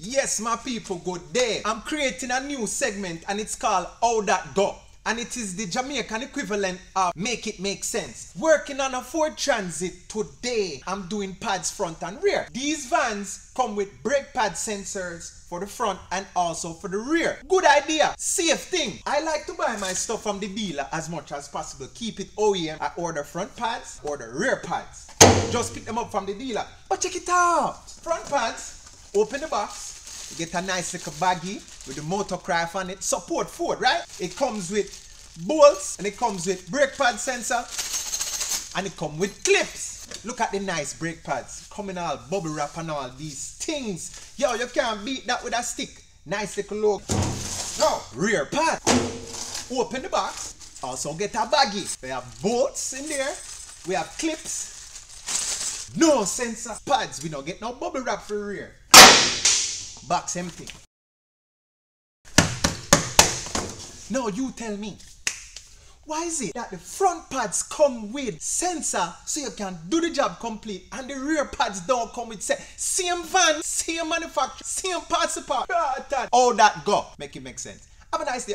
Yes, my people, good day. I'm creating a new segment and it's called How That Go. And it is the Jamaican equivalent of Make It Make Sense. Working on a Ford Transit today, I'm doing pads front and rear. These vans come with brake pad sensors for the front and also for the rear. Good idea, safe thing. I like to buy my stuff from the dealer as much as possible. Keep it OEM. I order front pads, order rear pads. Just pick them up from the dealer. But check it out. Front pads, open the box, you get a nice little baggie with the Motorcraft on it. Support Ford, right? It comes with bolts and it comes with brake pad sensor and it comes with clips. Look at the nice brake pads. Coming all bubble wrap and all these things. Yo, you can't beat that with a stick. Nice little logo. Now, rear pad. Open the box. Also get a baggie. We have bolts in there. We have clips. No sensor pads. We don't get no bubble wrap for rear. Box empty. Now you tell me, why is it that the front pads come with sensor so you can do the job complete and the rear pads don't come with se- same van, same manufacturer, same parts apart? All that go. Make it make sense. Have a nice day.